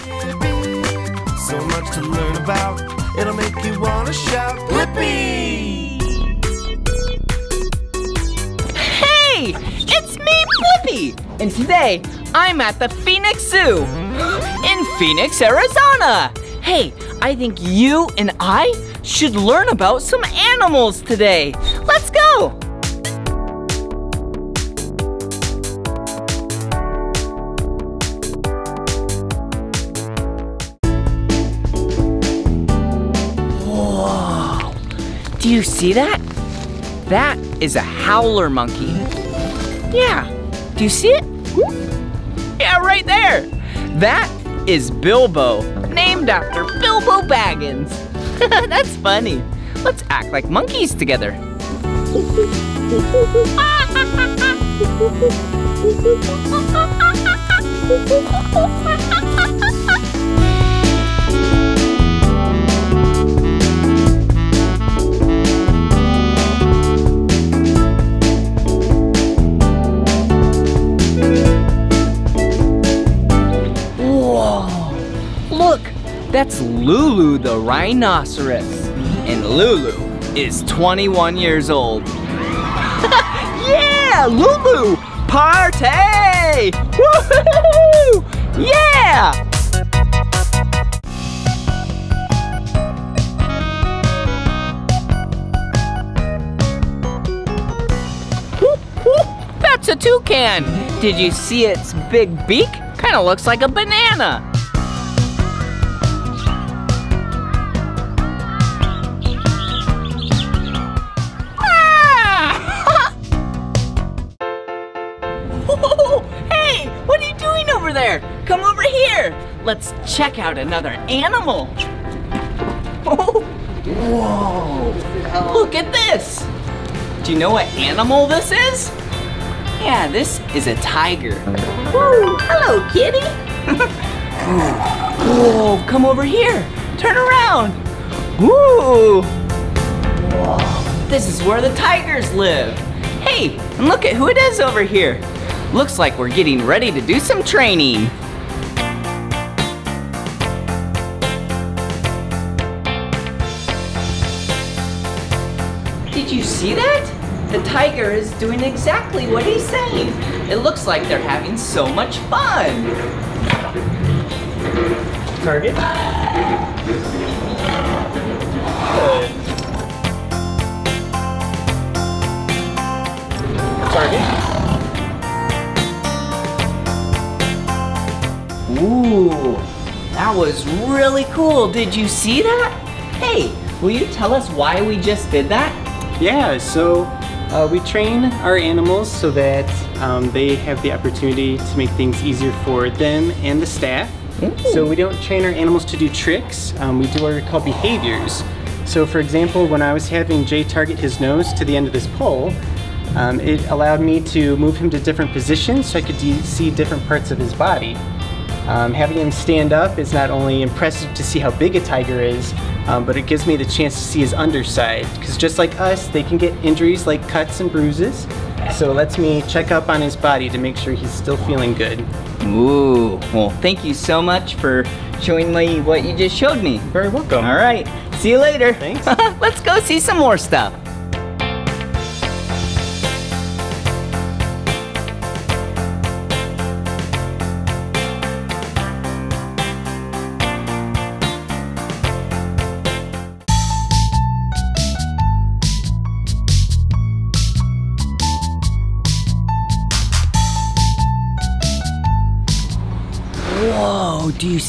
So much to learn about. It'll make you wanna shout, Blippi! Hey, it's me, Blippi, and today I'm at the Phoenix Zoo in Phoenix, Arizona. Hey, I think you and I should learn about some animals today. Let's go. You see that? That is a howler monkey. Yeah, do you see it? Yeah, right there. That is Bilbo, named after Bilbo Baggins. That's funny. Let's act like monkeys together. Lulu the rhinoceros. And Lulu is 21 years old. yeah, Lulu! Party! Yeah! That's a toucan. Did you see its big beak? Kind of looks like a banana. Check out another animal. Oh, Whoa, look at this. Do you know what animal this is? Yeah, this is a tiger. Hello, kitty. Whoa, come over here. Turn around. Woo. Whoa, this is where the tigers live. Hey, and look at who it is over here. Looks like we're getting ready to do some training. See that? The tiger is doing exactly what he's saying. It looks like they're having so much fun. Target. Target. Ooh, that was really cool. Did you see that? Hey, will you tell us why we just did that? Yeah, so uh, we train our animals so that um, they have the opportunity to make things easier for them and the staff. So we don't train our animals to do tricks, um, we do what we call behaviors. So for example, when I was having Jay target his nose to the end of this pole, um, it allowed me to move him to different positions so I could see different parts of his body. Um, having him stand up is not only impressive to see how big a tiger is, um, but it gives me the chance to see his underside. Because just like us, they can get injuries like cuts and bruises. So it lets me check up on his body to make sure he's still feeling good. Ooh, well, thank you so much for showing me what you just showed me. Very welcome. All right, see you later. Thanks. Let's go see some more stuff.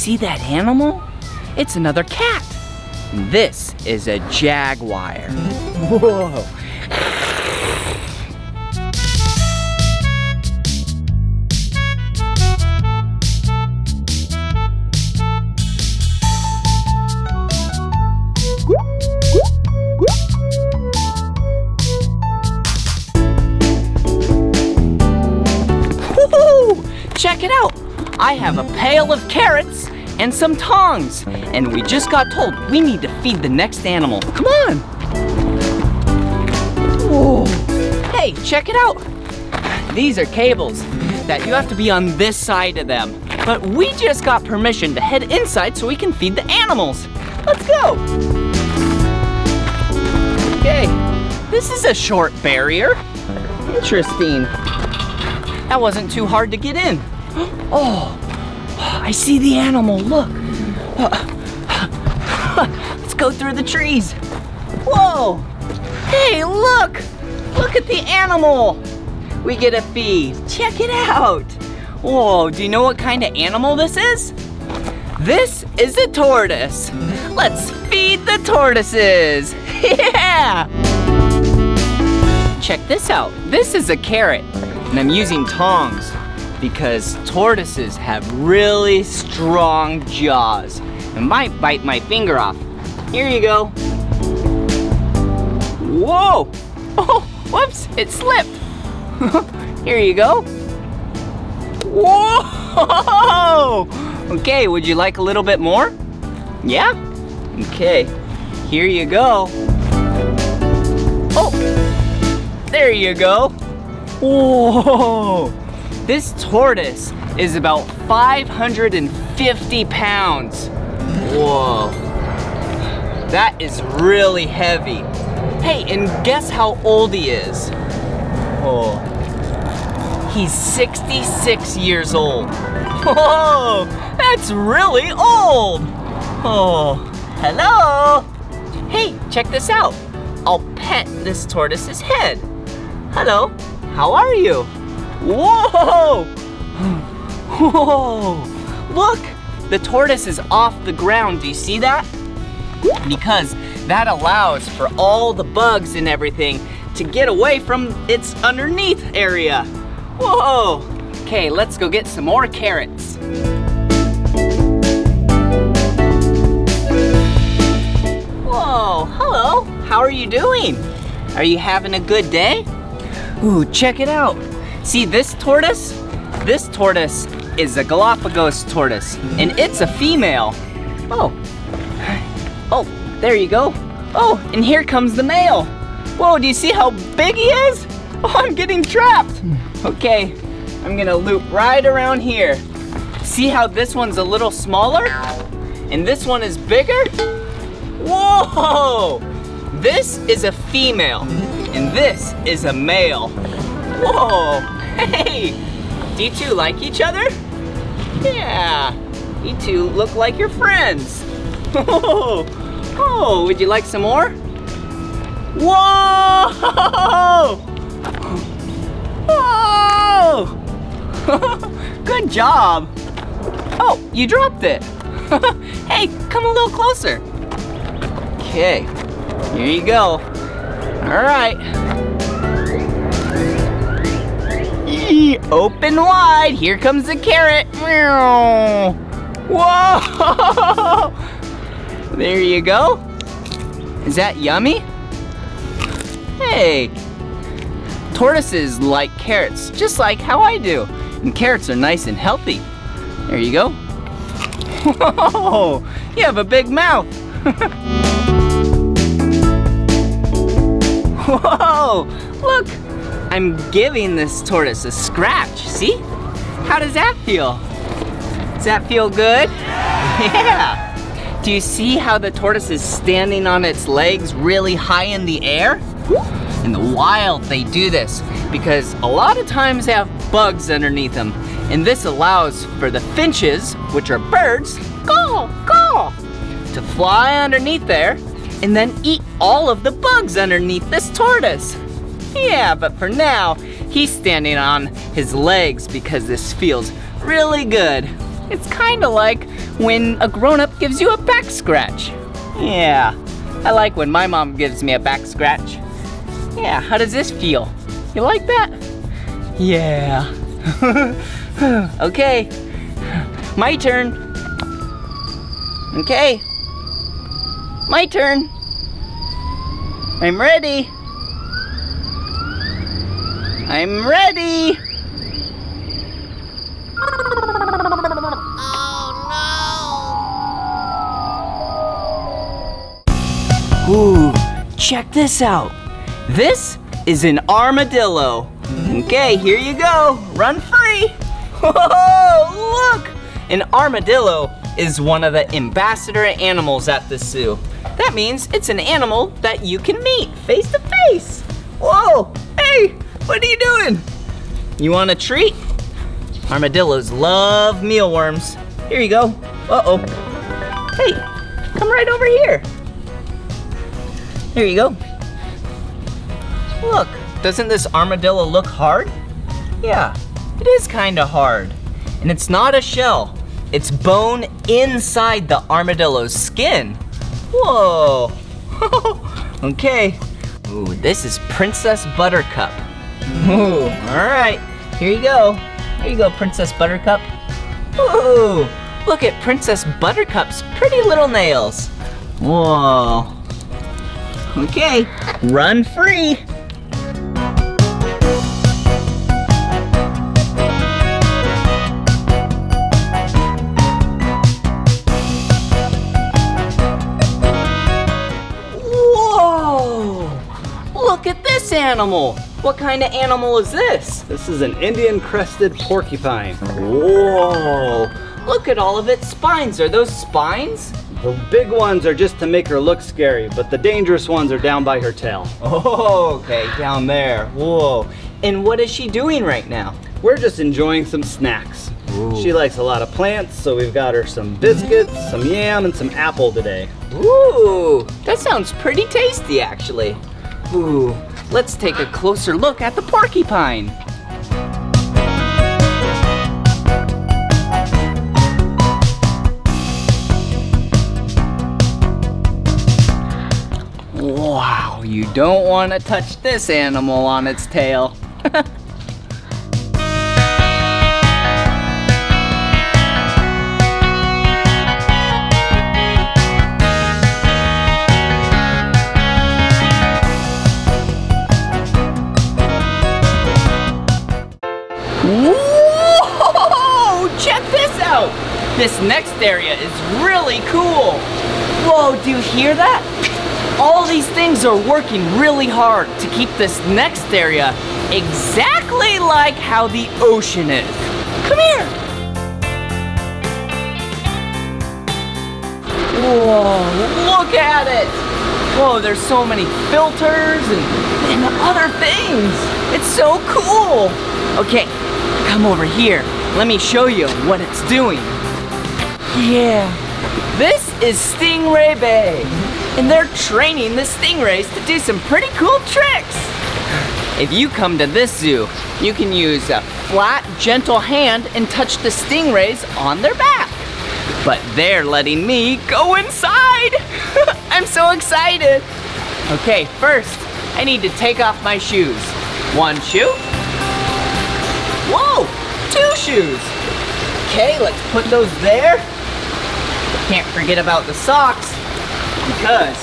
See that animal? It's another cat. This is a jaguar. Whoa. Check it out. I have a pail of carrots and some tongs. And we just got told we need to feed the next animal. Come on. Whoa. Hey, check it out. These are cables. that, you have to be on this side of them. But we just got permission to head inside so we can feed the animals. Let's go. Okay, this is a short barrier. Interesting. That wasn't too hard to get in. Oh, I see the animal, look. Uh, Let's go through the trees. Whoa, hey, look. Look at the animal. We get a feed, check it out. Whoa, do you know what kind of animal this is? This is a tortoise. Let's feed the tortoises. Yeah! Check this out. This is a carrot, and I'm using tongs because tortoises have really strong jaws and might bite my finger off. Here you go. Whoa! Oh, whoops, it slipped. Here you go. Whoa! Okay, would you like a little bit more? Yeah? Okay, here you go. Oh, there you go. Whoa! This tortoise is about 550 pounds. Whoa. That is really heavy. Hey, and guess how old he is? Oh, he's 66 years old. Whoa, that's really old. Oh, hello. Hey, check this out. I'll pet this tortoise's head. Hello, how are you? Whoa! Whoa! Look, the tortoise is off the ground. Do you see that? Because that allows for all the bugs and everything to get away from its underneath area. Whoa! Okay, let's go get some more carrots. Whoa, hello. How are you doing? Are you having a good day? Ooh, check it out. See this tortoise? This tortoise is a Galapagos tortoise, and it's a female. Oh. Oh, there you go. Oh, and here comes the male. Whoa, do you see how big he is? Oh, I'm getting trapped. Okay, I'm gonna loop right around here. See how this one's a little smaller? And this one is bigger? Whoa! This is a female, and this is a male. Whoa, hey! Do you two like each other? Yeah, you two look like you're friends. Oh, oh, would you like some more? Whoa! Whoa! Good job. Oh, you dropped it. hey, come a little closer. Okay, here you go. All right. Open wide, here comes the carrot. Whoa! There you go. Is that yummy? Hey, tortoises like carrots, just like how I do. And carrots are nice and healthy. There you go. Whoa, you have a big mouth. Whoa, I'm giving this tortoise a scratch, see? How does that feel? Does that feel good? Yeah. Do you see how the tortoise is standing on its legs really high in the air? In the wild, they do this because a lot of times they have bugs underneath them. And this allows for the finches, which are birds, caw, caw, to fly underneath there and then eat all of the bugs underneath this tortoise. Yeah, but for now, he's standing on his legs because this feels really good. It's kind of like when a grown-up gives you a back scratch. Yeah, I like when my mom gives me a back scratch. Yeah, how does this feel? You like that? Yeah. okay, my turn. Okay, my turn. I'm ready. I'm ready. Oh no. Ooh, check this out. This is an armadillo. Okay, here you go. Run free. Whoa, oh, look! An armadillo is one of the ambassador animals at the zoo. That means it's an animal that you can meet face to face. Whoa, hey, what are you doing? You want a treat? Armadillos love mealworms. Here you go. Uh-oh. Hey, come right over here. There you go. Look, doesn't this armadillo look hard? Yeah, it is kinda hard. And it's not a shell. It's bone inside the armadillo's skin. Whoa. okay. Ooh, this is Princess Buttercup. Ooh, all right. Here you go. Here you go, Princess Buttercup. Ooh, look at Princess Buttercup's pretty little nails. Whoa. Okay, run free. Whoa! Look at this animal. What kind of animal is this? This is an Indian crested porcupine. Whoa! Look at all of its spines. Are those spines? The big ones are just to make her look scary, but the dangerous ones are down by her tail. Oh, okay, down there. Whoa. And what is she doing right now? We're just enjoying some snacks. Ooh. She likes a lot of plants, so we've got her some biscuits, some yam, and some apple today. Ooh, that sounds pretty tasty actually. Ooh, let's take a closer look at the porcupine. Wow, you don't want to touch this animal on its tail. This next area is really cool. Whoa, do you hear that? All these things are working really hard to keep this next area exactly like how the ocean is. Come here. Whoa, look at it. Whoa, there's so many filters and, and other things. It's so cool. Okay, come over here. Let me show you what it's doing. Yeah, this is Stingray Bay. And they're training the stingrays to do some pretty cool tricks. If you come to this zoo, you can use a flat, gentle hand and touch the stingrays on their back. But they're letting me go inside. I'm so excited. Okay, first, I need to take off my shoes. One shoe. Whoa, two shoes. Okay, let's put those there. Can't forget about the socks because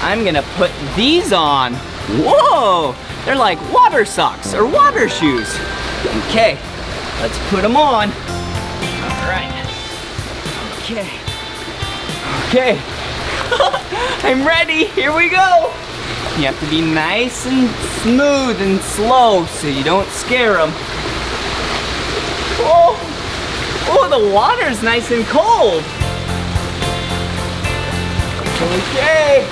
I'm gonna put these on. Whoa, they're like water socks or water shoes. Okay, let's put them on. All right. Okay. Okay. I'm ready. Here we go. You have to be nice and smooth and slow so you don't scare them. Oh, oh, the water's nice and cold. Okay.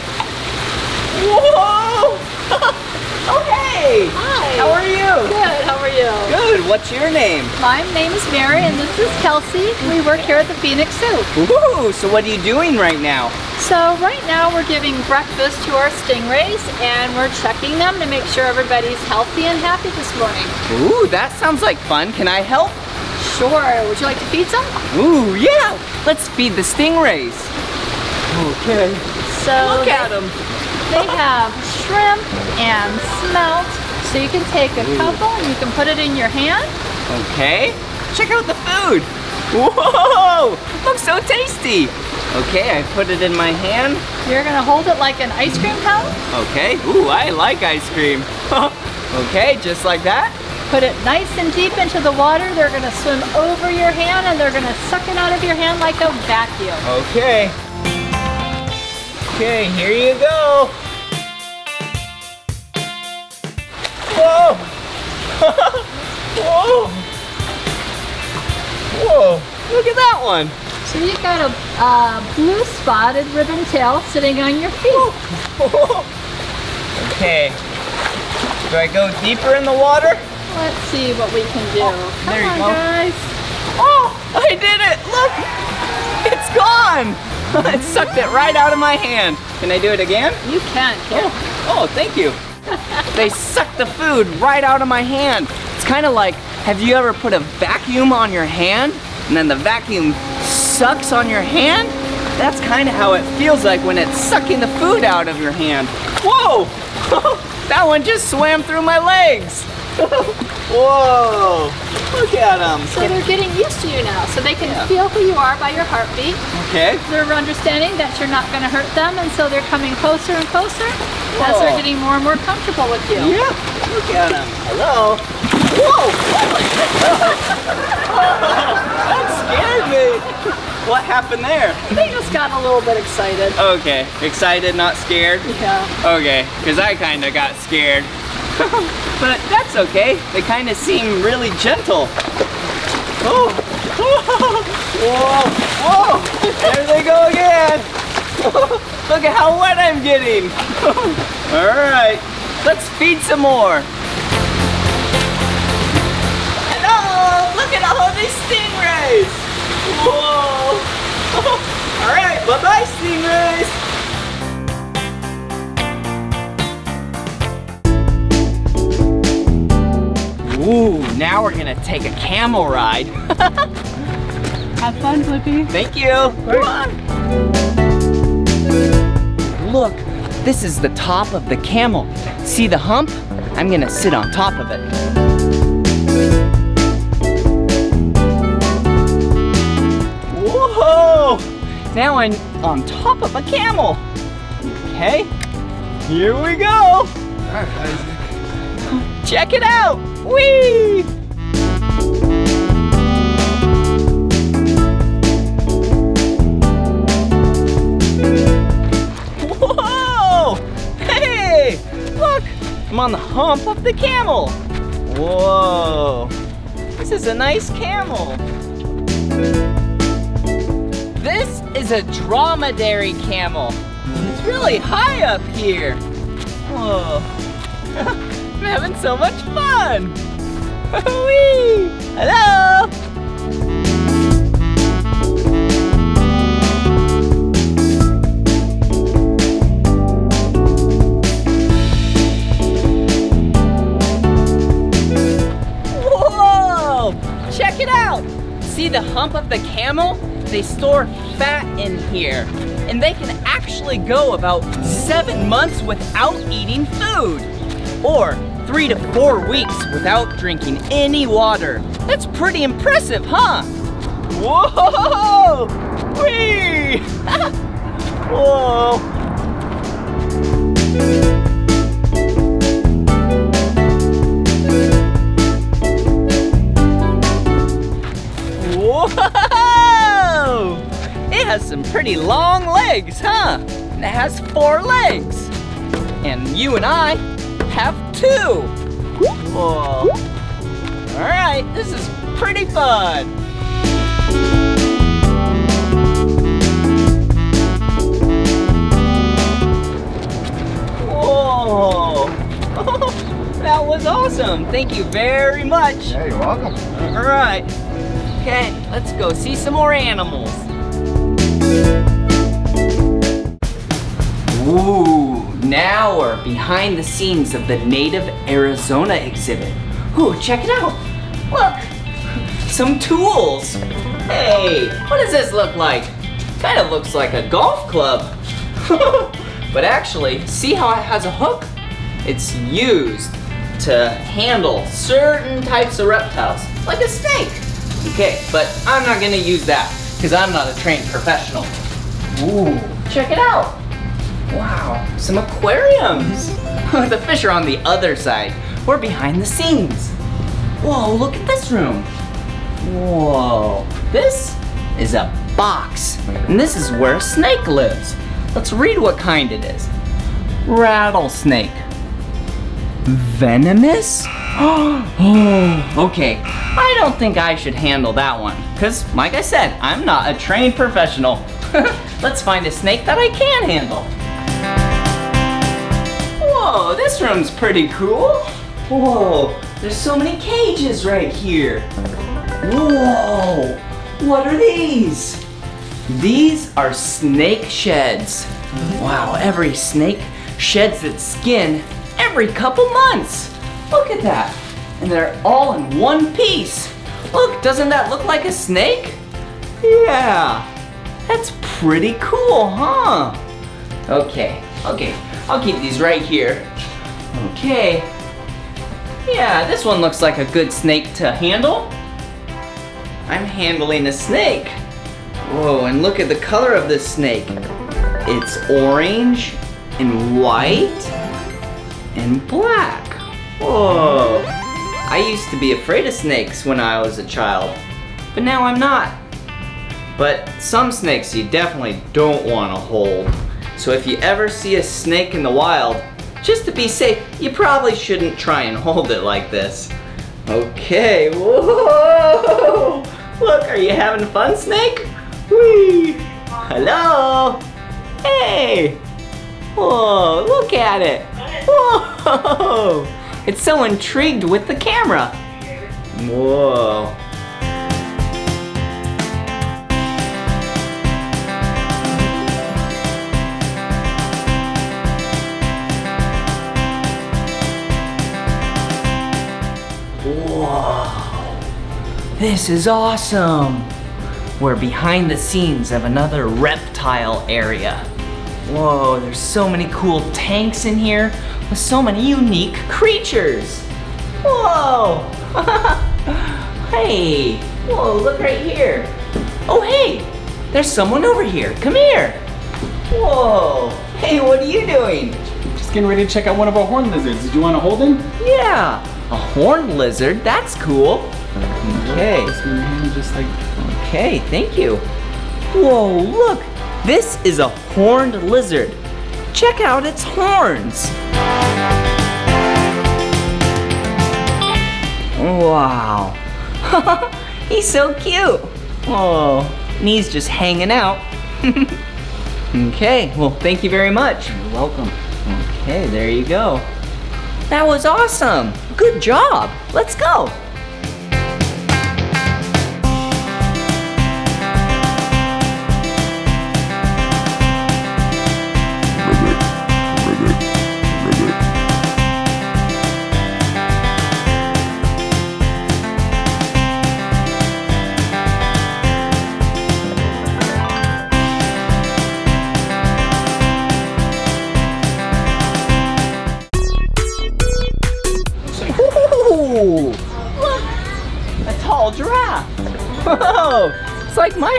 Whoa. okay. Hi. How are you? Good. How are you? Good. What's your name? My name is Mary, and this is Kelsey. We work here at the Phoenix Zoo. Woo! So what are you doing right now? So right now we're giving breakfast to our stingrays, and we're checking them to make sure everybody's healthy and happy this morning. Ooh, that sounds like fun. Can I help? Sure. Would you like to feed some? Ooh, yeah. Let's feed the stingrays. Okay. So Look at them. they have shrimp and smelt. So you can take a couple and you can put it in your hand. Okay. Check out the food. Whoa! Looks so tasty. Okay, I put it in my hand. You're gonna hold it like an ice cream cone. Okay. Ooh, I like ice cream. okay, just like that. Put it nice and deep into the water. They're gonna swim over your hand and they're gonna suck it out of your hand like a vacuum. Okay. Okay, here you go. Whoa! Whoa! Whoa, look at that one. So you've got a uh, blue spotted ribbon tail sitting on your feet. Okay. Do I go deeper in the water? Let's see what we can do. Come there you on, go. guys. Oh, I did it! Look! It's gone! it sucked it right out of my hand. Can I do it again? You can, Karen. Oh, oh, thank you. they sucked the food right out of my hand. It's kind of like, have you ever put a vacuum on your hand and then the vacuum sucks on your hand? That's kind of how it feels like when it's sucking the food out of your hand. Whoa! that one just swam through my legs. Whoa! Look at them. So they're getting used to you now, so they can feel who you are by your heartbeat. Okay. They're understanding that you're not going to hurt them, and so they're coming closer and closer as they're getting more and more comfortable with you. Yeah, look at them. Hello. Whoa! that scared me. What happened there? They just got a little bit excited. Okay, excited, not scared? Yeah. Okay, because I kind of got scared. but that's okay. They kind of seem really gentle. Oh. Whoa, whoa, there they go again. Look at how wet I'm getting. All right, let's feed some more. Hello, oh, look at all these stingrays. Whoa. All right, bye-bye, stingrays. Ooh, now we're gonna take a camel ride. Have fun, Blippi. Thank you. Come on. Look, this is the top of the camel. See the hump? I'm gonna sit on top of it. Whoa! Now I'm on top of a camel. Okay, here we go. Check it out. Whee! Whoa! Hey! Look! I'm on the hump of the camel. Whoa! This is a nice camel. This is a dromedary camel. It's really high up here. Whoa. Having so much fun. Hello! Whoa! Check it out! See the hump of the camel? They store fat in here. And they can actually go about seven months without eating food. Or three to four weeks without drinking any water. That's pretty impressive, huh? Whoa! Whee! Whoa! Whoa! It has some pretty long legs, huh? And it has four legs. And you and I have two. Whoa. All right, this is pretty fun. Whoa. that was awesome. Thank you very much. Yeah, you're welcome. All right. Okay, let's go see some more animals. Ooh, now we're behind the scenes of the Native Arizona exhibit. Ooh, check it out. Look, some tools. Hey, what does this look like? Kind of looks like a golf club. but actually, see how it has a hook? It's used to handle certain types of reptiles, like a snake. Okay, but I'm not gonna use that because I'm not a trained professional. Ooh, check it out. Wow, some aquariums. the fish are on the other side. We're behind the scenes. Whoa, look at this room. Whoa, this is a box. And this is where a snake lives. Let's read what kind it is. Rattlesnake. Venomous? oh, okay. I don't think I should handle that one. Because, like I said, I'm not a trained professional. Let's find a snake that I can handle. This room's pretty cool. Whoa, there's so many cages right here. Whoa, what are these? These are snake sheds. Wow, every snake sheds its skin every couple months. Look at that. And they're all in one piece. Look, doesn't that look like a snake? Yeah, that's pretty cool, huh? Okay, okay, I'll keep these right here. Okay. Yeah, this one looks like a good snake to handle. I'm handling a snake. Whoa, and look at the color of this snake. It's orange and white and black. Whoa. I used to be afraid of snakes when I was a child, but now I'm not. But some snakes you definitely don't want to hold. So if you ever see a snake in the wild, just to be safe, you probably shouldn't try and hold it like this. Okay, whoa! Look, are you having fun, snake? Whee! Hello! Hey! Whoa, look at it! Whoa! It's so intrigued with the camera. Whoa. Whoa. This is awesome. We're behind the scenes of another reptile area. Whoa, there's so many cool tanks in here with so many unique creatures. Whoa! hey, whoa, look right here. Oh, hey, there's someone over here. Come here. Whoa, hey, what are you doing? Just getting ready to check out one of our horn lizards. Did you want to hold him? Yeah, a horned lizard, that's cool. Okay, Just move your hand just like okay, thank you. Whoa, look, this is a horned lizard. Check out its horns. Wow. he's so cute. Oh, and he's just hanging out. okay, well, thank you very much. You're welcome. Okay, there you go. That was awesome. Good job. Let's go.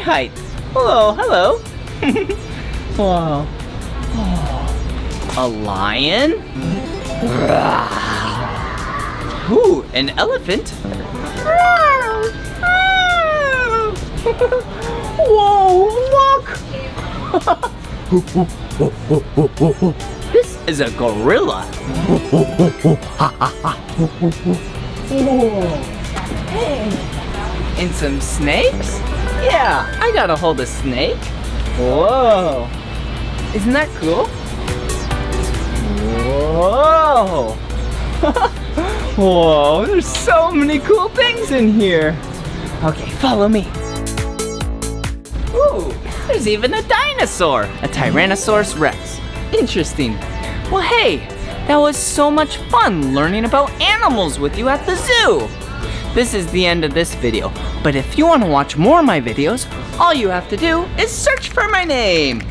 Like. Hello, hello. Whoa. Oh, a lion? Ooh, an elephant. Whoa, look! this is a gorilla. And some snakes? Yeah, I gotta hold a snake. Whoa. Isn't that cool? Whoa. Whoa, there's so many cool things in here. Okay, follow me. Ooh, there's even a dinosaur, a Tyrannosaurus Rex. Interesting. Well, hey, that was so much fun learning about animals with you at the zoo. This is the end of this video, but if you want to watch more of my videos, all you have to do is search for my name.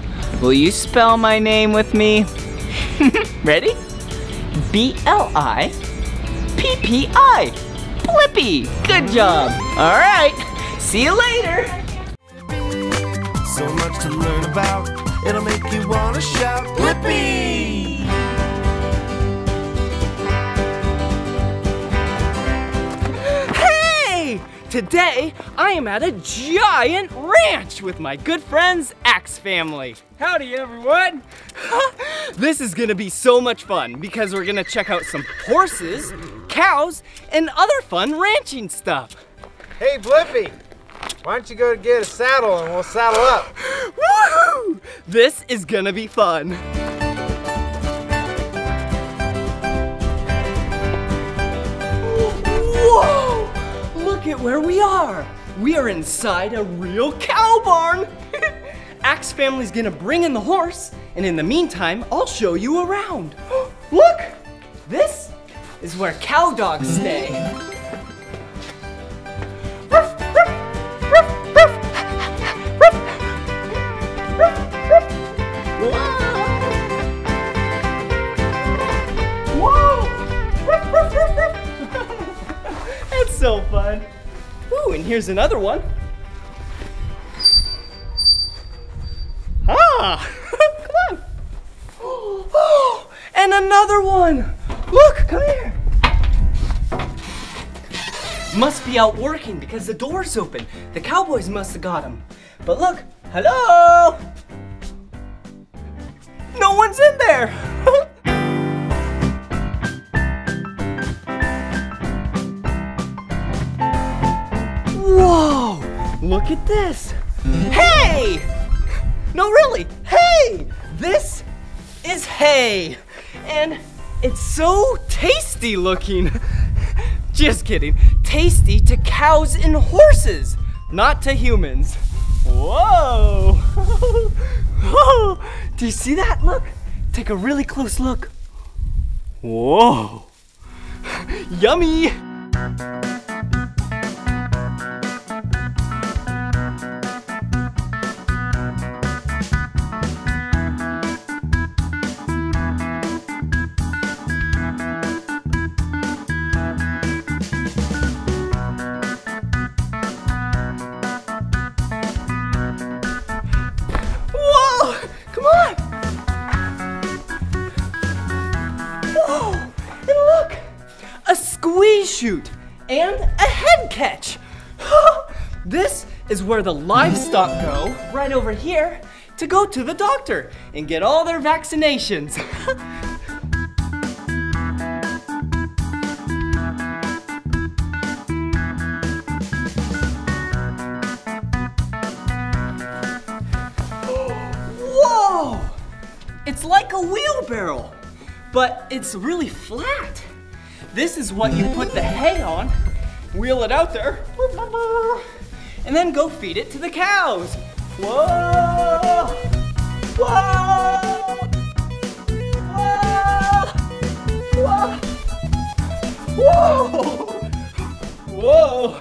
Will you spell my name with me? Ready? B-L-I P-P-I. Blippi. Good job. All right. See you later. So much to learn about, it'll make you wanna shout, Blippi! Today, I am at a giant ranch with my good friends, Axe Family. Howdy, everyone! this is gonna be so much fun because we're gonna check out some horses, cows, and other fun ranching stuff. Hey, Blippi, why don't you go get a saddle and we'll saddle up? Woohoo! This is gonna be fun. Look at where we are. We are inside a real cow barn. Axe family's gonna bring in the horse, and in the meantime, I'll show you around. Look! This is where cow dogs stay. Here's another one. Ah, come on. Oh, and another one. Look, come here. Must be out working because the door's open. The cowboys must have got him. But look, hello. No one's in there. Look at this. Hey! No, really. Hey! This is hay. And it's so tasty looking. Just kidding. Tasty to cows and horses, not to humans. Whoa! Whoa! Oh, do you see that? Look. Take a really close look. Whoa! Yummy! Where the livestock go, right over here, to go to the doctor and get all their vaccinations. Whoa! It's like a wheelbarrow, but it's really flat. This is what you put the hay on, wheel it out there, and then go feed it to the cows. Whoa! Whoa! Whoa! Whoa! Whoa!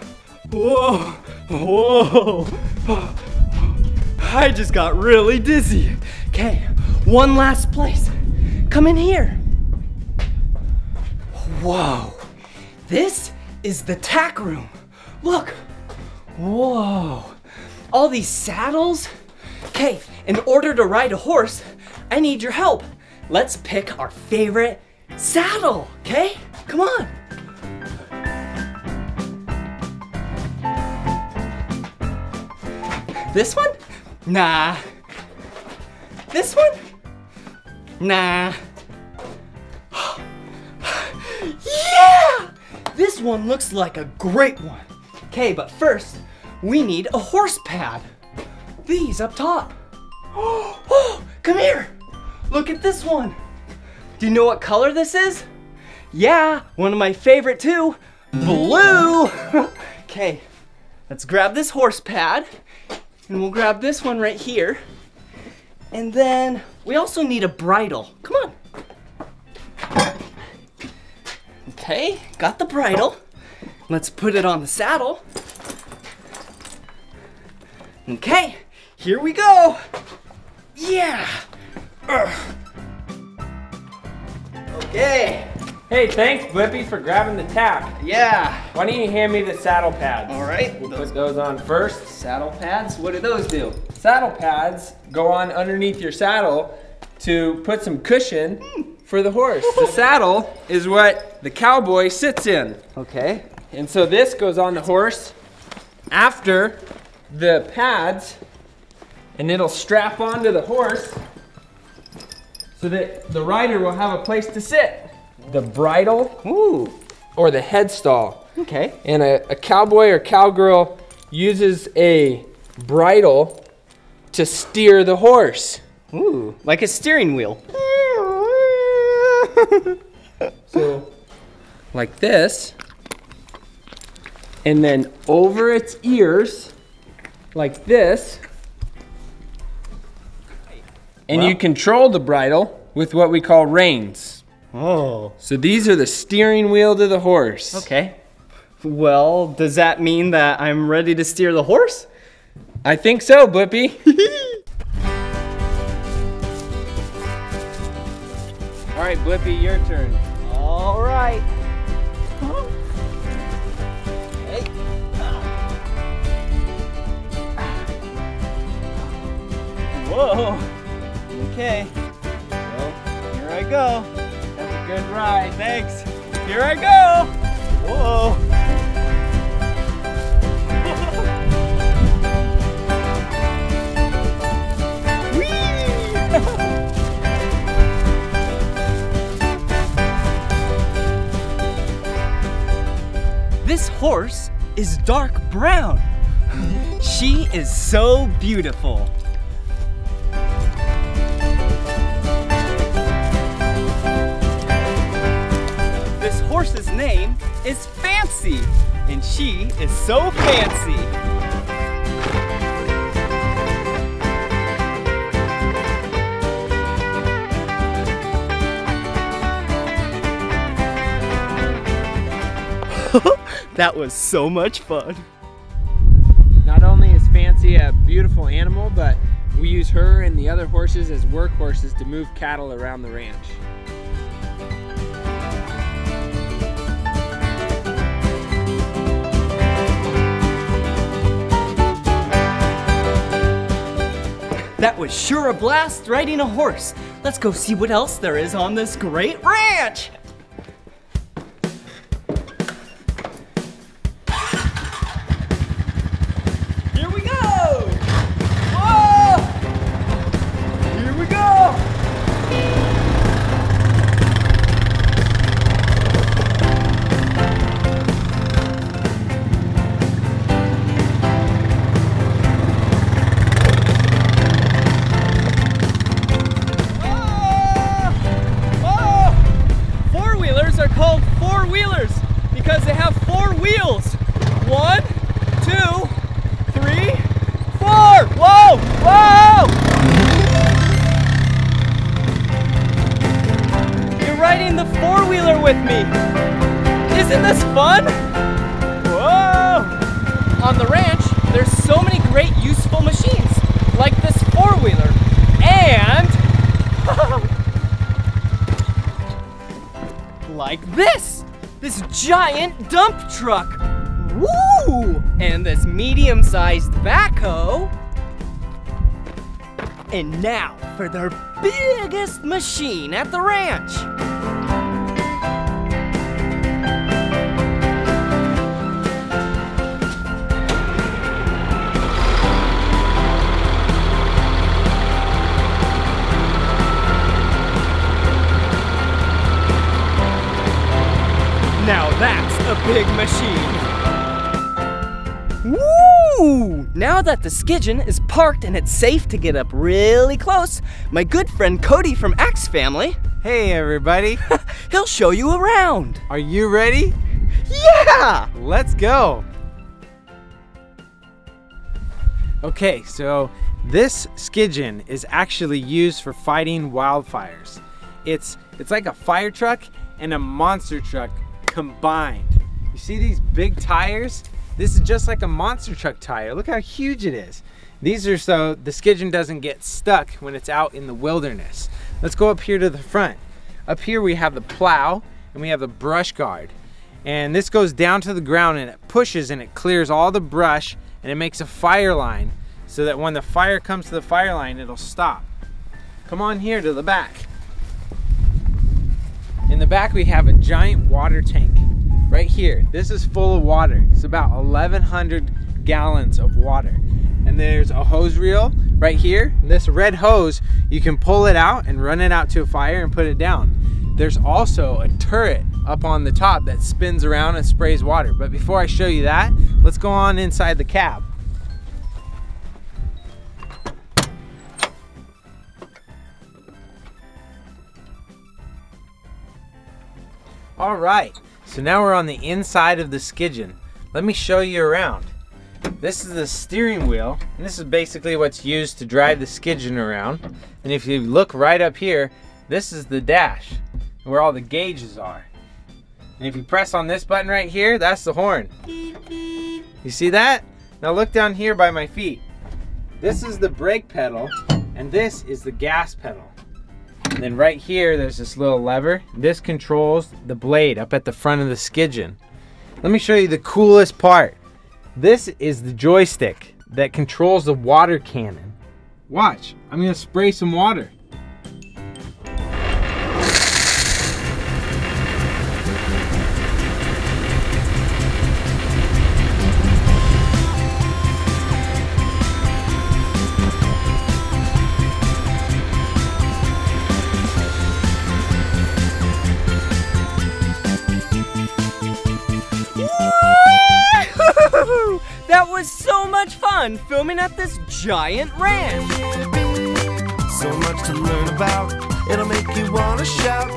Whoa! Whoa! Whoa. I just got really dizzy. Okay, one last place. Come in here. Whoa, this is the tack room. Look, whoa, all these saddles. Okay, in order to ride a horse, I need your help. Let's pick our favorite saddle, okay? Come on. This one? Nah. This one? Nah. yeah! This one looks like a great one. Okay, but first, we need a horse pad. These up top. Oh, come here. Look at this one. Do you know what color this is? Yeah, one of my favorite too. Blue. okay, let's grab this horse pad. And we'll grab this one right here. And then we also need a bridle. Come on. Okay, got the bridle. Let's put it on the saddle. Okay, here we go. Yeah. Ugh. Okay, Hey, thanks, Blippi, for grabbing the tack. yeah. Why don't you hand me the saddle pads? All right, We'll those put those on first. saddle pads, what do those do? Saddle pads go on underneath your saddle to put some cushion hmm. for the horse. The saddle is what the cowboy sits in. Okay. And so this goes on the horse after the pads, and it'll strap onto the horse so that the rider will have a place to sit. The bridle Ooh, or the headstall. Okay. And a, a cowboy or cowgirl uses a bridle to steer the horse. Ooh, like a steering wheel. So, like this. And then over its ears, like this. And you control the bridle with what we call reins. Oh. So these are the steering wheel to the horse. Okay. Well, does that mean that I'm ready to steer the horse? I think so, Blippi. All right, Blippi, your turn. All right. Whoa. Okay. Well, here I go. That's a good ride. Thanks. Here I go. Whoa. This horse is dark brown. She is so beautiful. And she is so fancy. that was so much fun. Not only is Fancy a beautiful animal, but we use her and the other horses as workhorses to move cattle around the ranch. That was sure a blast riding a horse. Let's go see what else there is on this great ranch. Giant dump truck. Woo! And this medium-sized backhoe. And now for their biggest machine at the ranch. Big machine. Woo! Now that the Skidgen is parked and it's safe to get up really close, my good friend Cody from Axe Family, Hey, everybody. he'll show you around. Are you ready? Yeah! Let's go. Okay, so this Skidgen is actually used for fighting wildfires. It's it's like a fire truck and a monster truck combined. You see these big tires? This is just like a monster truck tire. Look how huge it is. These are so the Skidgen doesn't get stuck when it's out in the wilderness. Let's go up here to the front. Up here we have the plow and we have the brush guard. And this goes down to the ground and it pushes and it clears all the brush and it makes a fire line so that when the fire comes to the fire line, it'll stop. Come on here to the back. In the back, we have a giant water tank right here. This is full of water. It's about 1,100 gallons of water. And there's a hose reel right here. This red hose, you can pull it out and run it out to a fire and put it down. There's also a turret up on the top that spins around and sprays water. But before I show you that, let's go on inside the cab. All right, so now we're on the inside of the Skidgen. Let me show you around. This is the steering wheel, and this is basically what's used to drive the Skidgen around. And if you look right up here, this is the dash, where all the gauges are. And if you press on this button right here, that's the horn. You see that? Now look down here by my feet. This is the brake pedal, and this is the gas pedal. And then right here, there's this little lever. This controls the blade up at the front of the Skidgen. Let me show you the coolest part. This is the joystick that controls the water cannon. Watch, I'm gonna spray some water. fun filming at this giant ranch. So much to learn about, it'll make you want to shout,